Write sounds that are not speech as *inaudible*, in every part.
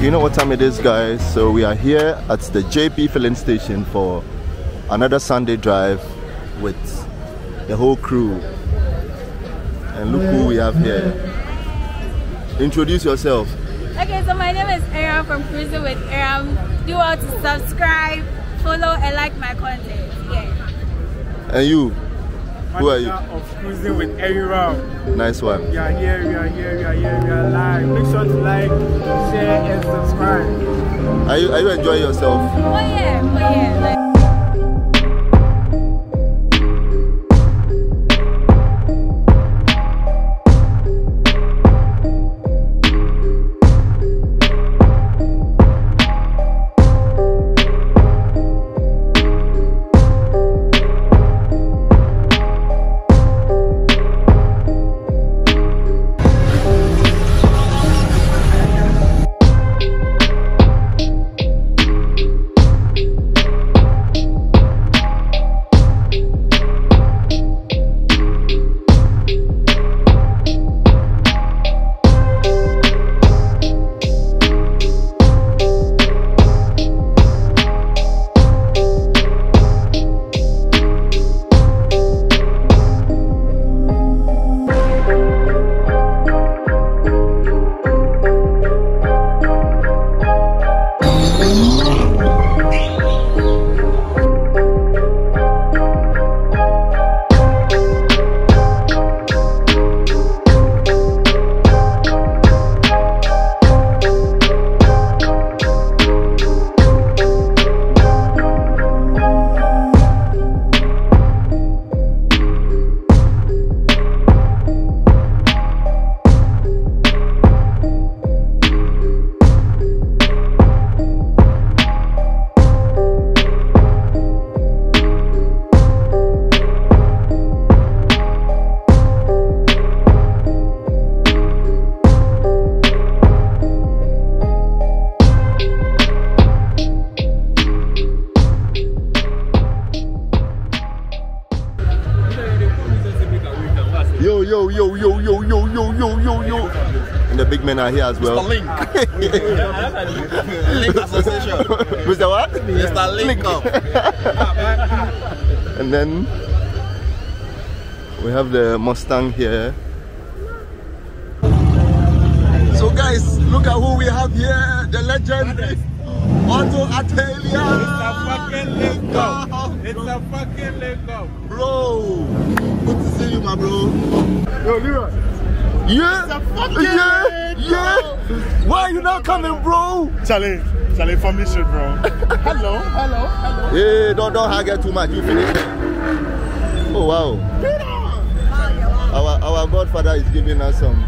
you know what time it is guys so we are here at the jp filling station for another sunday drive with the whole crew and look who we have here introduce yourself Okay, so my name is Aram from Cruising with Aram. Do all to subscribe, follow, and like my content. Yeah. and you who are you Of cruising with Aram. nice one We are here, we are here, we are here, we are live. Make sure to like, share, and subscribe. are you, are you enjoying yourself Oh yeah, oh yeah. Like, yo yo yo yo yo yo yo yo yo yo and the big men are here as well Link. Link Association. *laughs* Mr. what? Mr. Link up. *laughs* And then we have the Mustang here. So guys, look at who we have here, the legendary Otto Atelier. fucking link up. It's a fucking link up. Bro, good to see you, my bro. Yo, Leroy. Yeah, yeah, yeah. Why are you not coming, bro? Charlie, Charlie, for mission, bro. *laughs* hello, hello, hello. Hey, don't don't hug it too much. You finish it. Oh wow. Our our Godfather is giving us some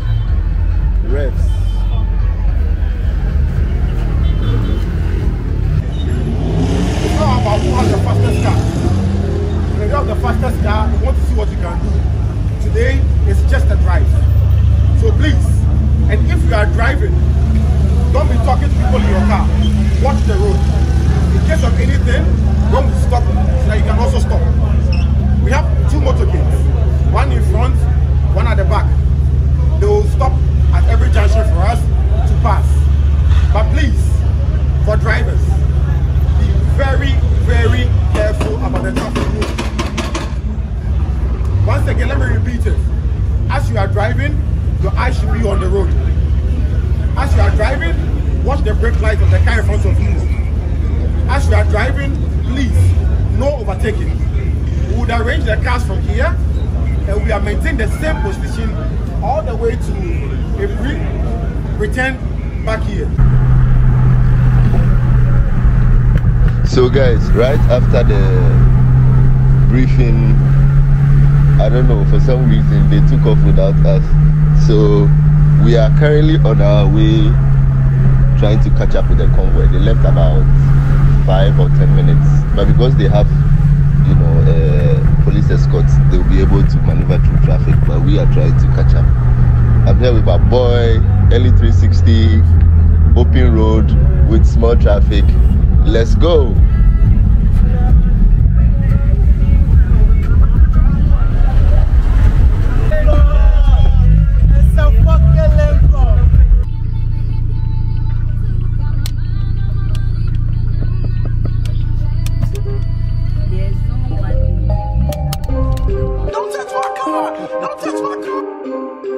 refs. Car, you want to see what you can do. Today is just a drive. So please, and if you are driving, don't be talking to people in your car. Watch the road. In case of anything, we stop, so that you can also stop. Driving, your eyes should be on the road. As you are driving, watch the brake lights of the car in front of you. As you are driving, please, no overtaking. We would arrange the cars from here and we are maintaining the same position all the way to Aburi, return back here. So guys, right after the briefing, I don't know, for some reason they took off without us. So we are currently on our way trying to catch up with the convoy. They left about five or ten minutes. But because they have, you know, uh, police escorts, they'll be able to maneuver through traffic. But we are trying to catch up. I'm here with my boy, Ellie 360, open road with small traffic. Let's go. Don't touch my car.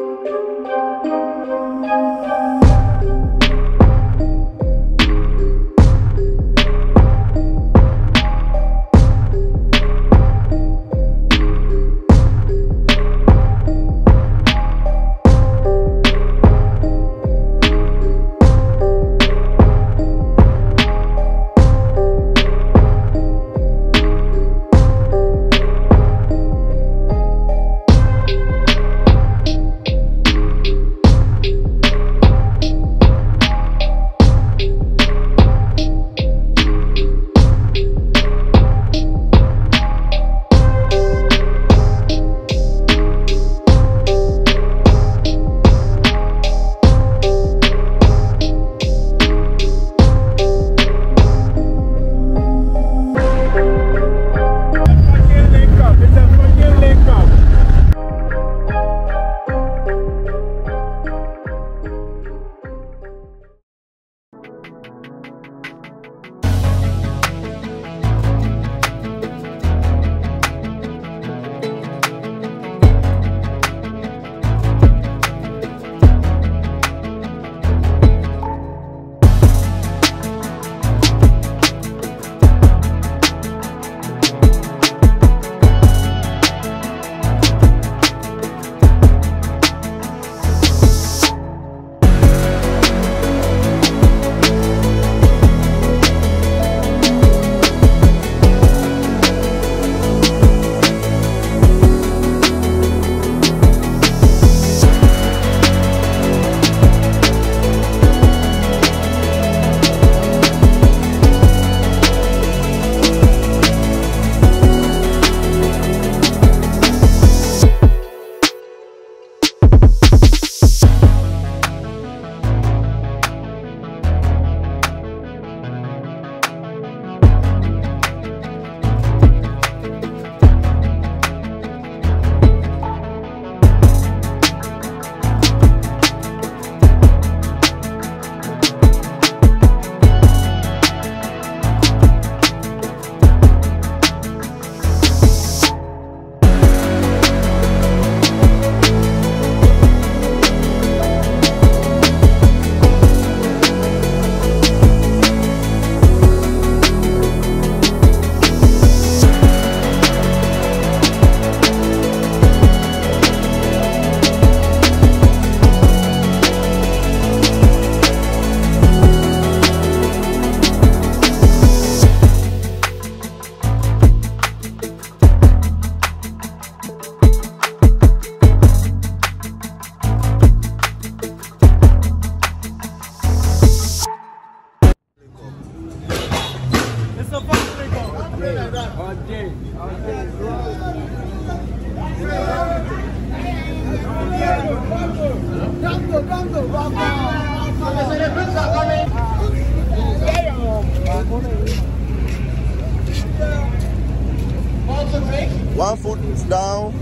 One foot down.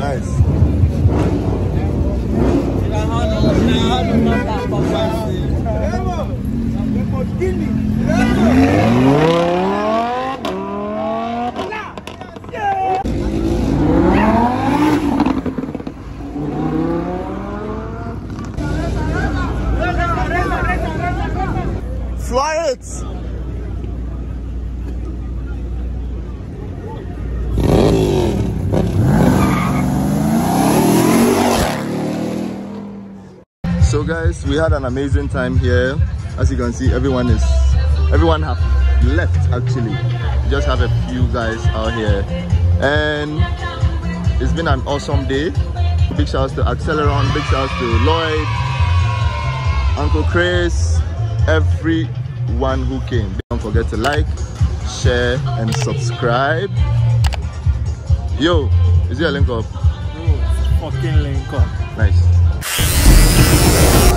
Nice. Guys, we had an amazing time here. As you can see, everyone is everyone have left actually. We just have a few guys out here. And it's been an awesome day. Big shouts to Acceleren, big shouts to Lloyd, Uncle Chris, everyone who came. Don't forget to like, share, and subscribe. Yo, is there a link up? Oh, fucking link up. Nice.